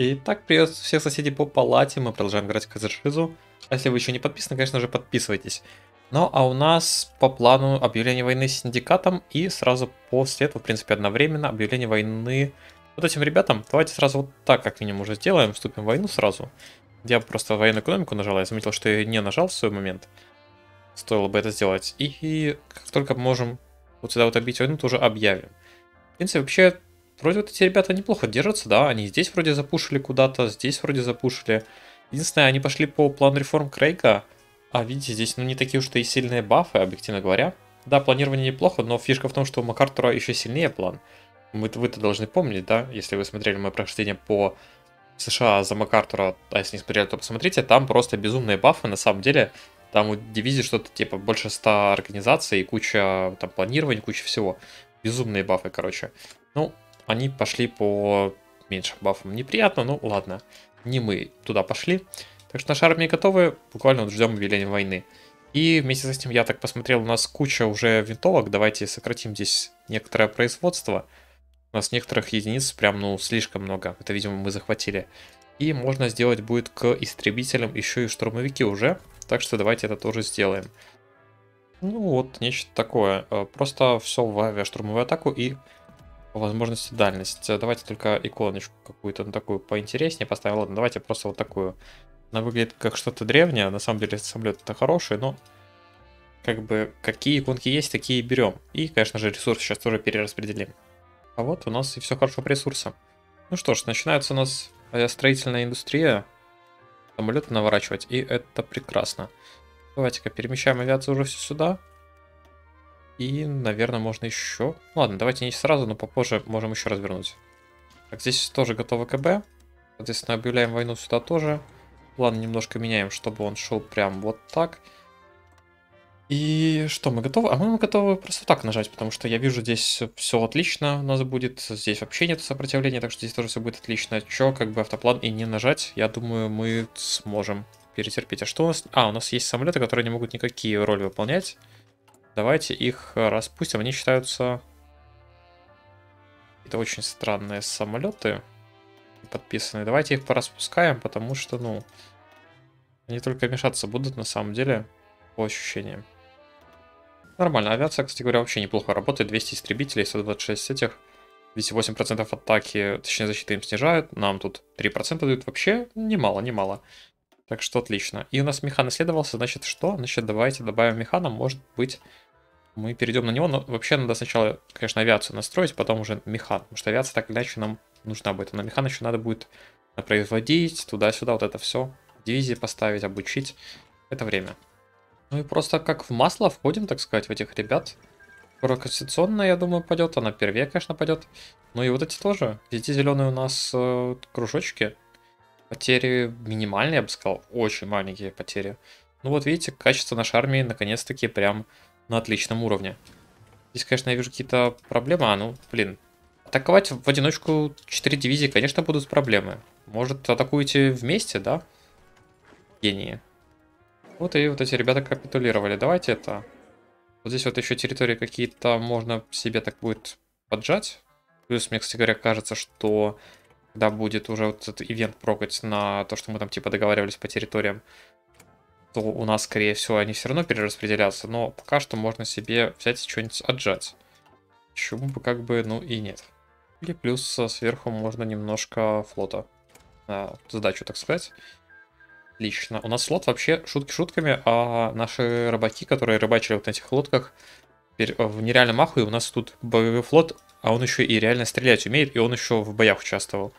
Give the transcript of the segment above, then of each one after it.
Итак, привет всех соседей по палате, мы продолжаем играть в Казаршизу. А если вы еще не подписаны, конечно же, подписывайтесь. Ну, а у нас по плану объявление войны с синдикатом и сразу после этого, в принципе, одновременно объявление войны вот этим ребятам. Давайте сразу вот так, как минимум, уже сделаем, вступим в войну сразу. Я просто военную экономику нажал, я заметил, что я не нажал в свой момент. Стоило бы это сделать. И как только можем вот сюда вот обить войну, тоже объявим. В принципе, вообще Вроде вот эти ребята неплохо держатся, да, они здесь вроде запушили куда-то, здесь вроде запушили. Единственное, они пошли по плану реформ Крейга, а видите, здесь ну не такие уж и сильные бафы, объективно говоря. Да, планирование неплохо, но фишка в том, что у Макартура еще сильнее план. Вы-то вы должны помнить, да, если вы смотрели мое прохождение по США за Макартура, а если не смотрели, то посмотрите, там просто безумные бафы, на самом деле. Там у дивизии что-то типа больше 100 организаций, куча там планирования, куча всего. Безумные бафы, короче. Ну, они пошли по меньшим бафам. Неприятно, ну ладно. Не мы туда пошли. Так что наши армии готовы. Буквально вот ждем объявления войны. И вместе с этим я так посмотрел, у нас куча уже винтовок. Давайте сократим здесь некоторое производство. У нас некоторых единиц прям, ну, слишком много. Это, видимо, мы захватили. И можно сделать будет к истребителям еще и штурмовики уже. Так что давайте это тоже сделаем. Ну вот, нечто такое. Э, просто все в авиаштурмовую атаку и по возможности дальность. Давайте только иконочку какую-то ну, такую поинтереснее поставим. Ладно, давайте просто вот такую. Она выглядит как что-то древнее. На самом деле самолет это хороший, но как бы какие иконки есть, такие берем. И, конечно же, ресурсы сейчас тоже перераспределим. А вот у нас и все хорошо по ресурсам. Ну что ж, начинается у нас строительная индустрия. Самолеты наворачивать, и это прекрасно. Давайте-ка перемещаем авиацию уже сюда. И, наверное, можно еще... Ладно, давайте не сразу, но попозже можем еще развернуть. Так, здесь тоже готовы КБ. Соответственно, объявляем войну сюда тоже. План немножко меняем, чтобы он шел прям вот так. И что, мы готовы? А мы готовы просто так нажать, потому что я вижу здесь все отлично у нас будет. Здесь вообще нет сопротивления, так что здесь тоже все будет отлично. Че, как бы автоплан и не нажать, я думаю, мы сможем перетерпеть. А что у нас? А, у нас есть самолеты, которые не могут никакие роли выполнять. Давайте их э, распустим. Они считаются... Это очень странные самолеты подписанные. Давайте их пораспускаем, потому что, ну, они только мешаться будут на самом деле, по ощущениям. Нормально. Авиация, кстати говоря, вообще неплохо работает. 200 истребителей, 126 этих. 208% атаки, точнее защиты им снижают. Нам тут 3% дают. Вообще немало, немало. Так что отлично. И у нас механ исследовался, значит что? Значит давайте добавим механа, может быть мы перейдем на него, но вообще надо сначала, конечно, авиацию настроить, потом уже механ, потому что авиация так или иначе нам нужна будет. А на механ еще надо будет производить, туда-сюда, вот это все, дивизии поставить, обучить. Это время. Ну и просто как в масло входим, так сказать, в этих ребят. Конституционная, я думаю, пойдет, она первее, конечно, пойдет. Ну и вот эти тоже. Везде зеленые у нас э, кружочки. Потери минимальные, я бы сказал, очень маленькие потери. Ну вот видите, качество нашей армии наконец-таки прям на отличном уровне. Здесь, конечно, я вижу какие-то проблемы. А, ну, блин. Атаковать в одиночку 4 дивизии, конечно, будут проблемы. Может, атакуете вместе, да? Гении. Вот и вот эти ребята капитулировали. Давайте это... Вот здесь вот еще территории какие-то можно себе так будет поджать. Плюс, мне, кстати говоря, кажется, что когда будет уже вот этот ивент прокать на то, что мы там типа договаривались по территориям, то у нас, скорее всего, они все равно перераспределятся, но пока что можно себе взять и что-нибудь отжать. Почему бы как бы, ну и нет. Или плюс сверху можно немножко флота на задачу, так сказать. Лично. У нас флот вообще шутки шутками, а наши рыбаки, которые рыбачили вот на этих лодках, в нереальном ахуе у нас тут боевой флот, а он еще и реально стрелять умеет, и он еще в боях участвовал.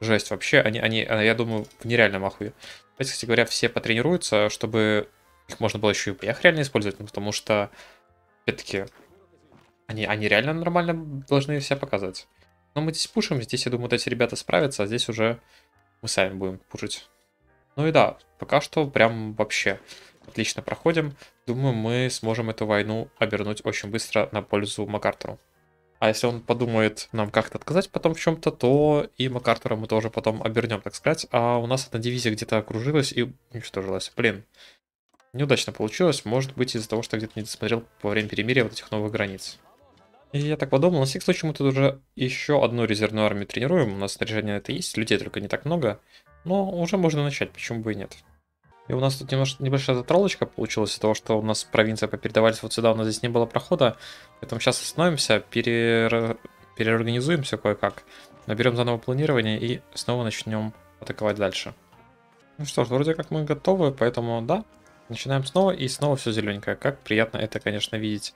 Жесть вообще, они, они, я думаю, в нереальном ахуе. Давайте, кстати говоря, все потренируются, чтобы их можно было еще и в реально использовать, ну, потому что, опять-таки, они, они реально нормально должны себя показывать. Но мы здесь пушим, здесь, я думаю, вот эти ребята справятся, а здесь уже мы сами будем пушить. Ну и да, пока что прям вообще отлично проходим. Думаю, мы сможем эту войну обернуть очень быстро на пользу МакАртуру. А если он подумает нам как-то отказать потом в чем-то, то и МакАртура мы тоже потом обернем, так сказать. А у нас одна дивизия где-то окружилась и уничтожилась. Блин, неудачно получилось. Может быть из-за того, что где-то не досмотрел во время перемирия вот этих новых границ. И я так подумал, на всякий случай мы тут уже еще одну резервную армию тренируем. У нас снаряжение это есть, людей только не так много. Но уже можно начать, почему бы и нет. И у нас тут немножко небольшая затролочка получилась из-за того, что у нас провинция попередавались вот сюда, у нас здесь не было прохода. Поэтому сейчас остановимся, пере... переорганизуемся кое-как, наберем заново планирование и снова начнем атаковать дальше. Ну что ж, вроде как мы готовы, поэтому да, начинаем снова и снова все зелененькое. Как приятно это, конечно, видеть.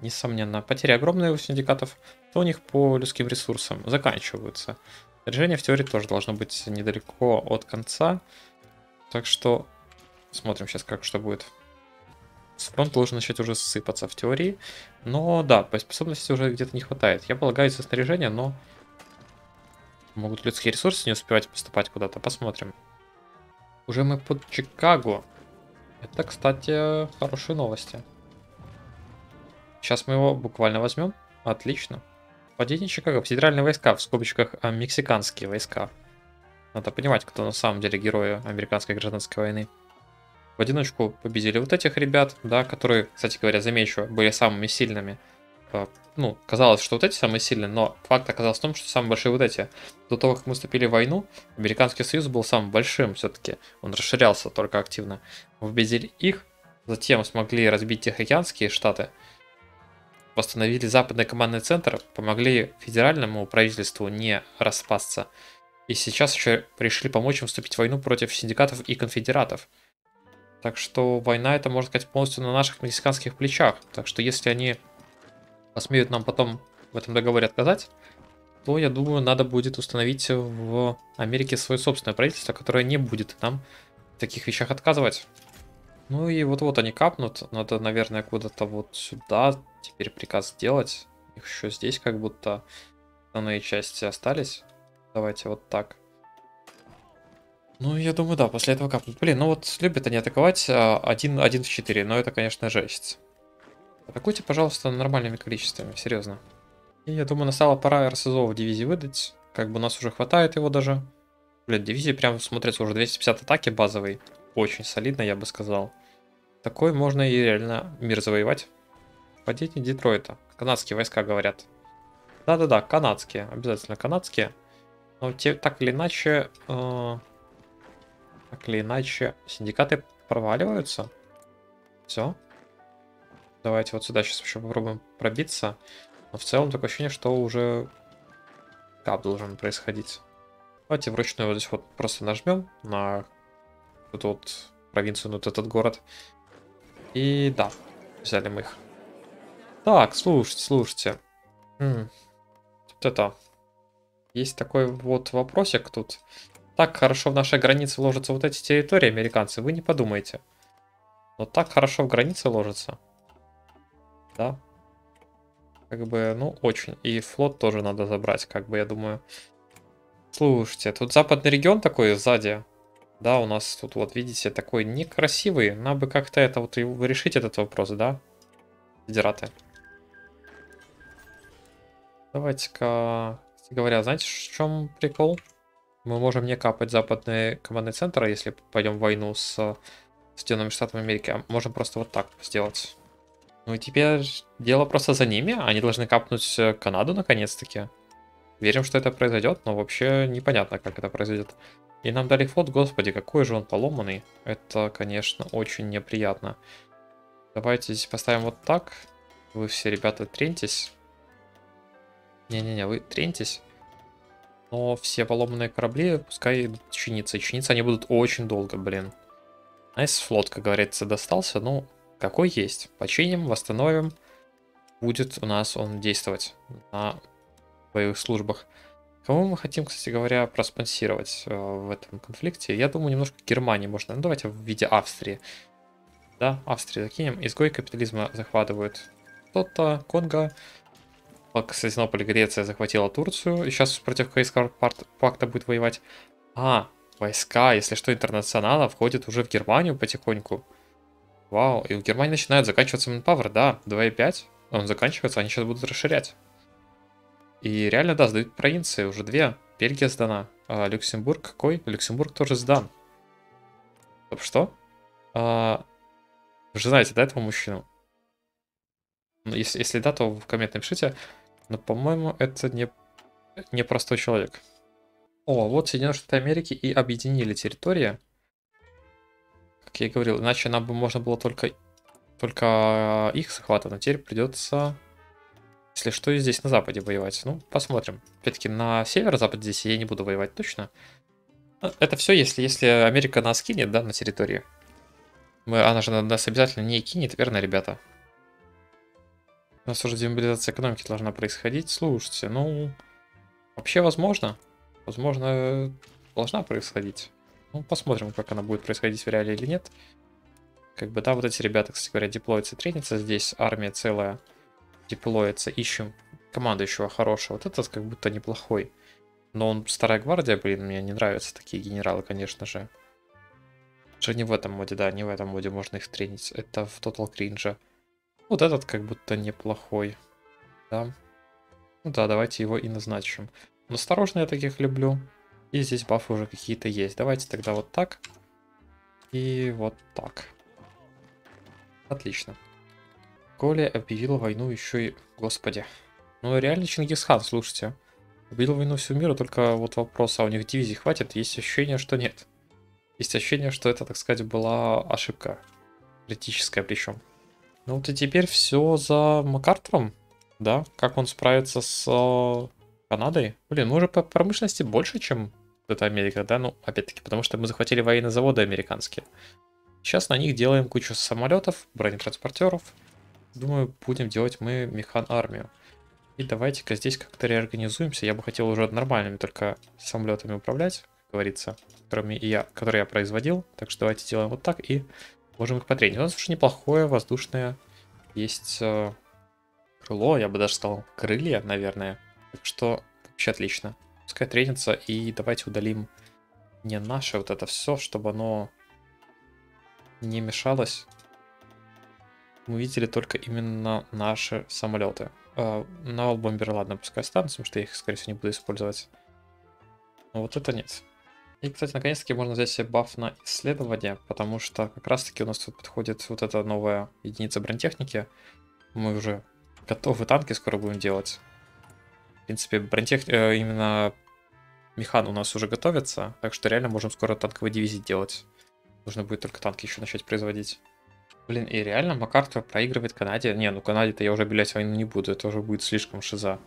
Несомненно, потери огромные у синдикатов, то у них по людским ресурсам заканчиваются. Снаряжение в теории тоже должно быть недалеко от конца. Так что Смотрим сейчас, как что будет. Фронт должен начать уже сыпаться в теории. Но да, боеспособности уже где-то не хватает. Я полагаю, из-за снаряжения, но... Могут людские ресурсы не успевать поступать куда-то. Посмотрим. Уже мы под Чикаго. Это, кстати, хорошие новости. Сейчас мы его буквально возьмем. Отлично. Падение Чикаго. Федеральные войска, в скобочках а, мексиканские войска. Надо понимать, кто на самом деле герои американской гражданской войны в одиночку победили вот этих ребят, да, которые, кстати говоря, замечу, были самыми сильными. Э, ну, казалось, что вот эти самые сильные, но факт оказался в том, что самые большие вот эти. До того, как мы вступили в войну, Американский Союз был самым большим все-таки. Он расширялся только активно. Мы победили их, затем смогли разбить Тихоокеанские штаты, восстановили западный командный центр, помогли федеральному правительству не распасться. И сейчас еще решили помочь им вступить в войну против синдикатов и конфедератов. Так что война это, можно сказать, полностью на наших мексиканских плечах. Так что если они посмеют нам потом в этом договоре отказать, то, я думаю, надо будет установить в Америке свое собственное правительство, которое не будет нам в таких вещах отказывать. Ну и вот-вот они капнут. Надо, наверное, куда-то вот сюда теперь приказ сделать. Их еще здесь как будто основные части остались. Давайте вот так. Ну, я думаю, да, после этого капнут. Блин, ну вот любят они атаковать а, один, один в 4, но это, конечно, жесть. Атакуйте, пожалуйста, нормальными количествами, серьезно. И я думаю, настала пора РСЗО в дивизии выдать. Как бы у нас уже хватает его даже. Блин, дивизии прям смотрится уже 250 атаки базовый. Очень солидно, я бы сказал. Такой можно и реально мир завоевать. Падение Детройта. Канадские войска говорят. Да-да-да, канадские. Обязательно канадские. Но те, так или иначе... Э так или иначе, синдикаты проваливаются. Все. Давайте вот сюда сейчас еще попробуем пробиться. Но в целом такое ощущение, что уже кап должен происходить. Давайте вручную вот здесь вот просто нажмем на эту вот провинцию, на вот этот город. И да, взяли мы их. Так, слушайте, слушайте. М. Тут это... Есть такой вот вопросик тут так хорошо в наши границы ложатся вот эти территории, американцы, вы не подумайте. Но так хорошо в границы ложатся. Да. Как бы, ну, очень. И флот тоже надо забрать, как бы, я думаю. Слушайте, тут западный регион такой сзади. Да, у нас тут, вот, видите, такой некрасивый. Надо бы как-то это вот решить этот вопрос, да? Федераты. Давайте-ка, говоря, знаете, в чем прикол? Мы можем не капать западный командный центр, а если пойдем в войну с Соединенными Штатами Америки. А можем просто вот так сделать. Ну и теперь дело просто за ними. Они должны капнуть Канаду наконец-таки. Верим, что это произойдет, но вообще непонятно, как это произойдет. И нам дали флот, господи, какой же он поломанный. Это, конечно, очень неприятно. Давайте здесь поставим вот так. Вы все, ребята, треньтесь. Не-не-не, вы треньтесь. Но все поломанные корабли пускай идут чиниться. И чиниться они будут очень долго, блин. Nice флот, как говорится, достался. Ну, какой есть. Починим, восстановим. Будет у нас он действовать на боевых службах. Кого мы хотим, кстати говоря, проспонсировать э, в этом конфликте? Я думаю, немножко Германии можно. Ну, давайте в виде Австрии. Да, Австрии закинем. Изгой капитализма захватывают. Кто-то, Конго, Константинополь, Греция захватила Турцию, и сейчас против Корейского пакта будет воевать. А, войска, если что, интернационала входит уже в Германию потихоньку. Вау, и у Германии начинает заканчиваться манпауэр, да, 2,5. Он заканчивается, они сейчас будут расширять. И реально, да, сдают провинции, уже две. Бельгия сдана. А Люксембург какой? Люксембург тоже сдан. Стоп, что? А, вы же знаете, да, этого мужчину? Ну, если, если да, то в коммент напишите. Но, по-моему, это не, не простой человек. О, вот Соединенные Штаты Америки и объединили территории. Как я и говорил, иначе нам бы можно было только, только их захватывать, но теперь придется, если что, и здесь на западе воевать. Ну, посмотрим. Опять-таки, на северо-западе здесь я не буду воевать точно. Это все, если, если Америка нас кинет, да, на территории. Мы, она же нас обязательно не кинет, верно, ребята? У нас уже демобилизация экономики должна происходить. Слушайте, ну... Вообще возможно. Возможно, должна происходить. Ну, посмотрим, как она будет происходить в реале или нет. Как бы, да, вот эти ребята, кстати говоря, деплоятся, тренятся. Здесь армия целая деплоится. Ищем командующего хорошего. Вот этот как будто неплохой. Но он старая гвардия, блин, мне не нравятся такие генералы, конечно же. Же не в этом моде, да, не в этом моде можно их тренить. Это в Total Cringe. Вот этот как будто неплохой. Да. Ну да, давайте его и назначим. Но осторожно, я таких люблю. И здесь бафы уже какие-то есть. Давайте тогда вот так. И вот так. Отлично. Коля объявил войну еще и... Господи. Ну реально Чингисхан, слушайте. Объявил войну всему миру, только вот вопрос, а у них дивизий хватит? Есть ощущение, что нет. Есть ощущение, что это, так сказать, была ошибка. Политическая причем. Ну вот и теперь все за МакАртуром. Да, как он справится с э, Канадой? Блин, мы уже по промышленности больше, чем это Америка, да? Ну, опять-таки, потому что мы захватили военные заводы американские. Сейчас на них делаем кучу самолетов, бронетранспортеров. Думаю, будем делать мы механ-армию. И давайте-ка здесь как-то реорганизуемся. Я бы хотел уже нормальными только самолетами управлять, как говорится, которыми я, которые я производил. Так что давайте сделаем вот так и можем их потренить. У нас уже неплохое воздушное есть э, крыло, я бы даже сказал крылья, наверное. Так что вообще отлично. Пускай тренится и давайте удалим не наше вот это все, чтобы оно не мешалось. Мы видели только именно наши самолеты. Uh, Naval Bomber, ладно, пускай останутся, потому что я их, скорее всего, не буду использовать. Но вот это нет. И, кстати, наконец-таки можно взять себе баф на исследование, потому что как раз-таки у нас тут подходит вот эта новая единица бронетехники. Мы уже готовы танки скоро будем делать. В принципе, бронетех... Э, именно механ у нас уже готовится, так что реально можем скоро танковые дивизии делать. Нужно будет только танки еще начать производить. Блин, и реально МакАртур проигрывает Канаде. Не, ну Канаде-то я уже объявлять войну не буду, это уже будет слишком шиза.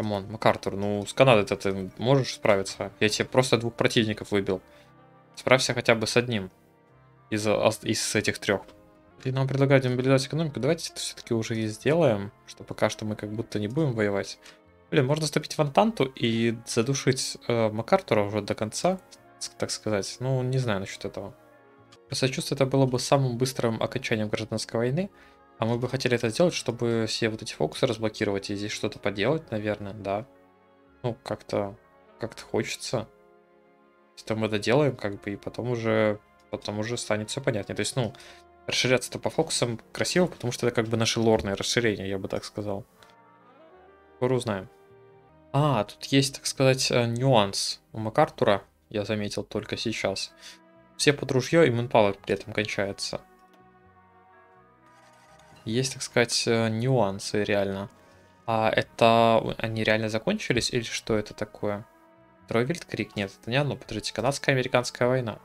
Come on, МакАртур, ну с Канадой-то ты можешь справиться? Я тебе просто двух противников выбил. Справься хотя бы с одним из, из этих трех. И нам предлагают демобилизовать экономику. Давайте это все-таки уже и сделаем, что пока что мы как будто не будем воевать. Блин, можно вступить в Антанту и задушить э, МакАртура уже до конца, так сказать. Ну, не знаю насчет этого. Просто чувствую, это было бы самым быстрым окончанием гражданской войны. А мы бы хотели это сделать, чтобы все вот эти фокусы разблокировать и здесь что-то поделать, наверное, да. Ну, как-то как-то хочется. Если мы это делаем, как бы, и потом уже, потом уже станет все понятнее. То есть, ну, расширяться-то по фокусам красиво, потому что это как бы наши лорные расширения, я бы так сказал. Скоро узнаем. А, тут есть, так сказать, э, нюанс у МакАртура, я заметил только сейчас. Все под ружье и мэнпауэр при этом кончается. Есть, так сказать, э, нюансы реально. А это они реально закончились или что это такое? Тройвельд Крик? Нет, это не оно. Подождите, канадско-американская война.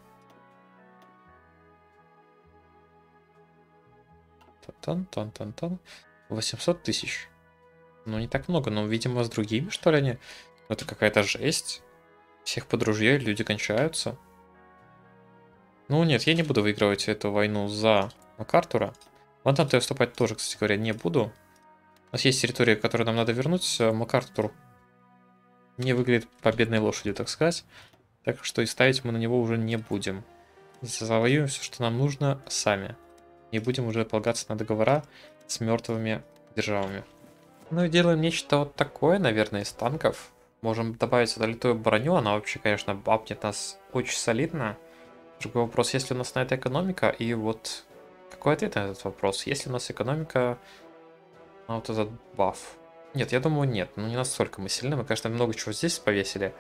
Тан-тан-тан-тан. 800 тысяч. Ну, не так много, но, видимо, с другими, что ли, они... Это какая-то жесть. Всех под люди кончаются. Ну нет, я не буду выигрывать эту войну за МакАртура. В Антанту я вступать тоже, кстати говоря, не буду. У нас есть территория, которую нам надо вернуть. МакАртур не выглядит победной лошадью, так сказать. Так что и ставить мы на него уже не будем. Завоюем все, что нам нужно, сами. Не будем уже полагаться на договора с мертвыми державами. Ну и делаем нечто вот такое, наверное, из танков. Можем добавить сюда литую броню, она вообще, конечно, бабнет нас очень солидно. Другой вопрос, есть ли у нас на это экономика, и вот какой ответ на этот вопрос? Есть ли у нас экономика на вот этот баф? Нет, я думаю, нет. Ну, не настолько мы сильны. Мы, конечно, много чего здесь повесили.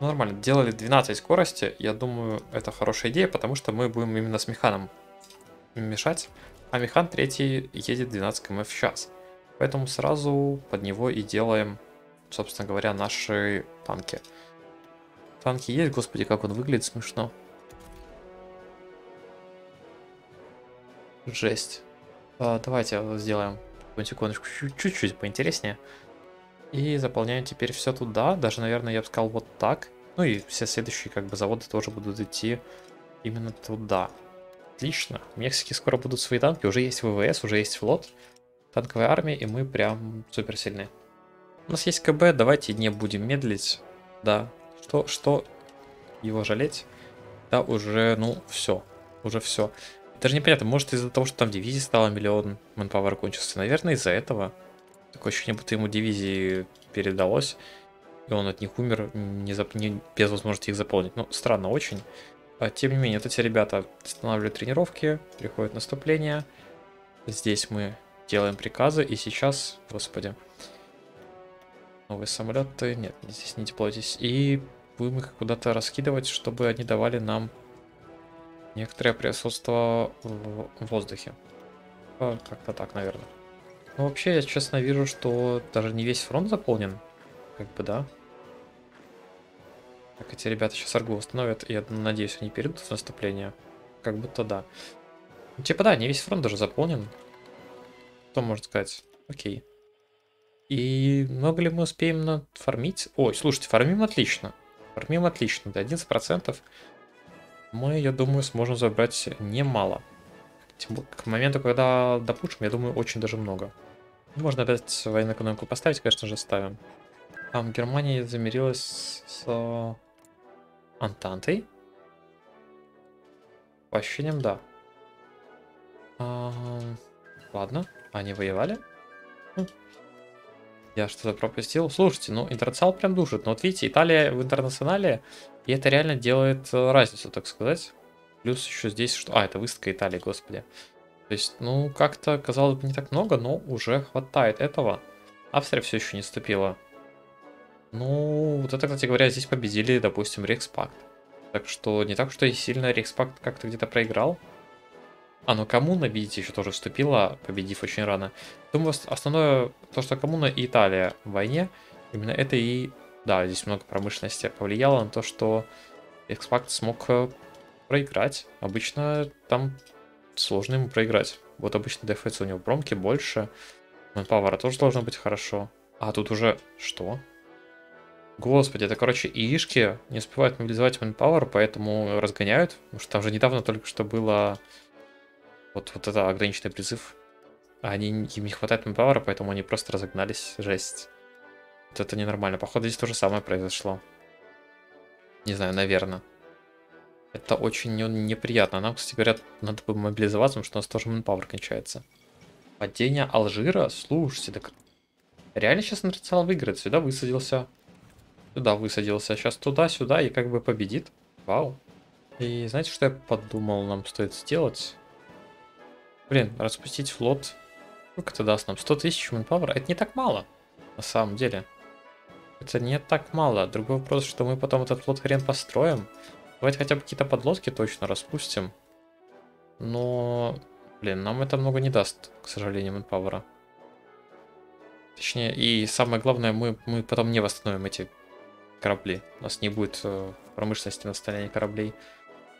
Ну, нормально. Делали 12 скорости. Я думаю, это хорошая идея, потому что мы будем именно с механом мешать. А механ третий едет 12 км в час. Поэтому сразу под него и делаем, собственно говоря, наши танки. Танки есть, господи, как он выглядит смешно. Жесть. А, давайте сделаем секундочку чуть-чуть поинтереснее. И заполняем теперь все туда. Даже, наверное, я бы сказал вот так. Ну и все следующие как бы заводы тоже будут идти именно туда. Отлично. В Мексике скоро будут свои танки. Уже есть ВВС, уже есть флот. Танковая армия, и мы прям супер сильны. У нас есть КБ, давайте не будем медлить. Да, что, что его жалеть? Да, уже, ну, все. Уже все. Даже непонятно, может из-за того, что там дивизии стало миллион, манпауэр кончился. Наверное, из-за этого. Такое ощущение, будто ему дивизии передалось, и он от них умер не, зап... не... без возможности их заполнить. Ну, странно очень. А, тем не менее, вот эти ребята останавливают тренировки, приходит наступление. Здесь мы делаем приказы, и сейчас, господи, новые самолеты, нет, здесь не деплойтесь, и будем их куда-то раскидывать, чтобы они давали нам некоторое присутствие в воздухе. А, как-то так, наверное. Ну, вообще, я честно вижу, что даже не весь фронт заполнен. Как бы, да. Так, эти ребята сейчас аргу восстановят. Я надеюсь, они перейдут в наступление. Как будто да. Ну, типа, да, не весь фронт даже заполнен. Что может сказать? Окей. И много ли мы успеем нафармить? Ой, слушайте, фармим отлично. Фармим отлично, до 11%. Мы, я думаю, сможем забрать немало. К моменту, когда допушим, я думаю, очень даже много. Можно опять военную экономику поставить, конечно же, ставим. Там Германия замирилась с Антантой. По ощущениям, да. А, ладно, они воевали. Я что-то пропустил. Слушайте, ну интернационал прям душит. Но вот видите, Италия в интернационале, и это реально делает э, разницу, так сказать. Плюс еще здесь что... А, это выставка Италии, господи. То есть, ну, как-то, казалось бы, не так много, но уже хватает этого. Австрия все еще не вступила. Ну, вот это, кстати говоря, здесь победили, допустим, Рейхспакт. Так что не так, что и сильно Рейхспакт как-то где-то проиграл. А, ну Коммуна, видите, еще тоже вступила, победив очень рано. Думаю, основное, то, что Коммуна и Италия в войне, именно это и, да, здесь много промышленности повлияло на то, что Рейхспакт смог э, проиграть. Обычно там сложно ему проиграть. Вот обычно дефейс у него промки больше. Манпауэра тоже должно быть хорошо. А тут уже... Что? Господи, это, короче, иишки не успевают мобилизовать манпауэр, поэтому разгоняют. Потому что там же недавно только что было вот, вот это ограниченный призыв. А они, им не хватает манпауэра, поэтому они просто разогнались. Жесть. Вот это ненормально. Походу, здесь то же самое произошло. Не знаю, наверное. Это очень неприятно. Нам, кстати, говорят, надо бы мобилизоваться, потому что у нас тоже манпауэр кончается. Падение Алжира? Слушайте, так... Реально сейчас интернационал выиграет. Сюда высадился. Сюда высадился. Сейчас туда-сюда и как бы победит. Вау. И знаете, что я подумал, нам стоит сделать? Блин, распустить флот. Сколько это даст нам? 100 тысяч манпауэра? Это не так мало. На самом деле. Это не так мало. Другой вопрос, что мы потом этот флот хрен построим. Давайте хотя бы какие-то подлодки точно распустим. Но, блин, нам это много не даст, к сожалению, манпауэра. Точнее, и самое главное, мы, мы потом не восстановим эти корабли. У нас не будет э, промышленности на состоянии кораблей.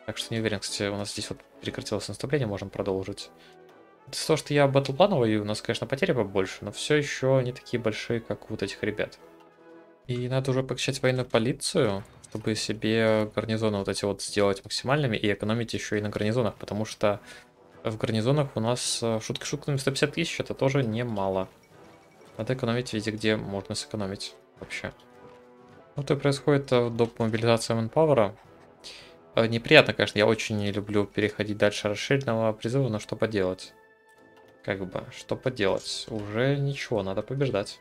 Так что не уверен, кстати, у нас здесь вот прекратилось наступление, можем продолжить. Из-за того, что я батлплановый, у нас, конечно, потери побольше, но все еще не такие большие, как вот этих ребят. И надо уже покачать военную полицию чтобы себе гарнизоны вот эти вот сделать максимальными и экономить еще и на гарнизонах, потому что в гарнизонах у нас э, шутки шутками 150 тысяч, это тоже немало. Надо экономить везде, где можно сэкономить вообще. Вот и происходит э, доп. мобилизация манпауэра. Э, неприятно, конечно, я очень не люблю переходить дальше расширенного призыва, но что поделать? Как бы, что поделать? Уже ничего, надо побеждать.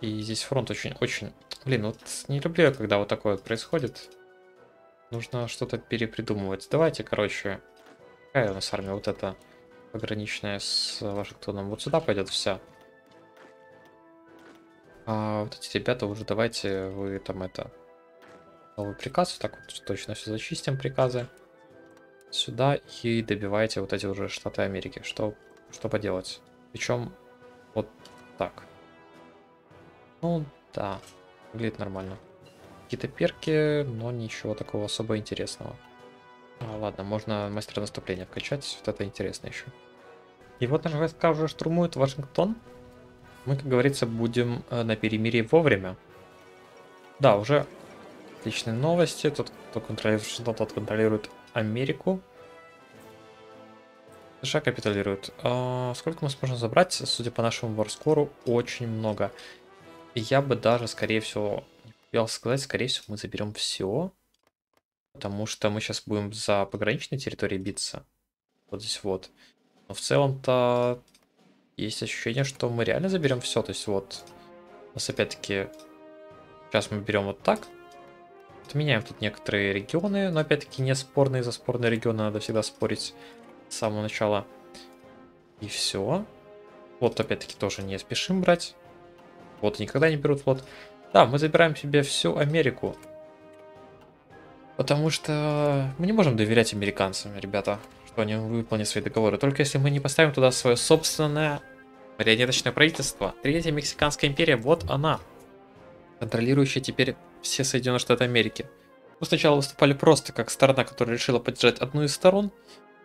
И здесь фронт очень-очень... Блин, вот не люблю я, когда вот такое происходит. Нужно что-то перепридумывать. Давайте, короче... Какая у нас армия? Вот эта пограничная с Вашингтоном. Вот сюда пойдет вся. А вот эти ребята уже давайте вы там это... Новый приказ. Так вот точно все зачистим приказы. Сюда и добивайте вот эти уже штаты Америки. Что, что поделать? Причем вот так. Ну, да. Выглядит нормально. Какие-то перки, но ничего такого особо интересного. А, ладно, можно мастера наступления вкачать. Вот это интересно еще. И вот наши войска уже штурмуют Вашингтон. Мы, как говорится, будем э, на перемирии вовремя. Да, уже отличные новости. Тот, кто контролирует Вашингтон, тот контролирует Америку. США капиталируют. А, сколько мы сможем забрать? Судя по нашему варскору, очень много. Я бы даже, скорее всего, я сказать, скорее всего, мы заберем все. Потому что мы сейчас будем за пограничной территорией биться. Вот здесь вот. Но в целом-то есть ощущение, что мы реально заберем все. То есть вот, у нас опять-таки, сейчас мы берем вот так. Отменяем тут некоторые регионы, но опять-таки не спорные, за спорные регионы надо всегда спорить с самого начала. И все. Вот опять-таки тоже не спешим брать. Вот никогда не берут вот. Да, мы забираем себе всю Америку. Потому что мы не можем доверять американцам, ребята, что они выполнят свои договоры. Только если мы не поставим туда свое собственное марионеточное правительство. Третья Мексиканская империя, вот она. Контролирующая теперь все Соединенные Штаты Америки. Мы сначала выступали просто как сторона, которая решила поддержать одну из сторон,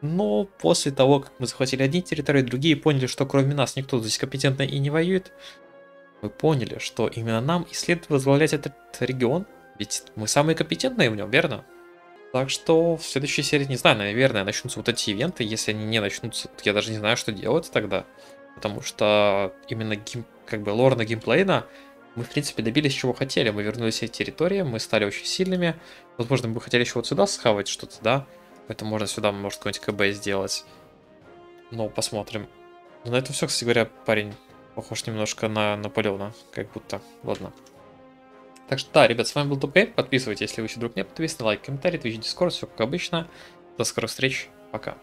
но после того, как мы захватили одни территории, другие поняли, что кроме нас никто здесь компетентно и не воюет, мы поняли, что именно нам и следует возглавлять этот регион, ведь мы самые компетентные в нем, верно? Так что в следующей серии, не знаю, наверное, начнутся вот эти ивенты. Если они не начнутся, я даже не знаю, что делать тогда. Потому что именно гейм, как бы лорно геймплейно мы, в принципе, добились чего хотели. Мы вернулись в территории, мы стали очень сильными. Возможно, мы хотели еще вот сюда схавать что-то, да? Поэтому можно сюда, может, какой-нибудь КБ сделать. Но посмотрим. Но на это все, кстати говоря, парень похож немножко на Наполеона, как будто. Ладно. Так что да, ребят, с вами был Тупгейм. Подписывайтесь, если вы еще вдруг не подписаны. Лайк, комментарий, Twitch, Discord, все как обычно. До скорых встреч. Пока.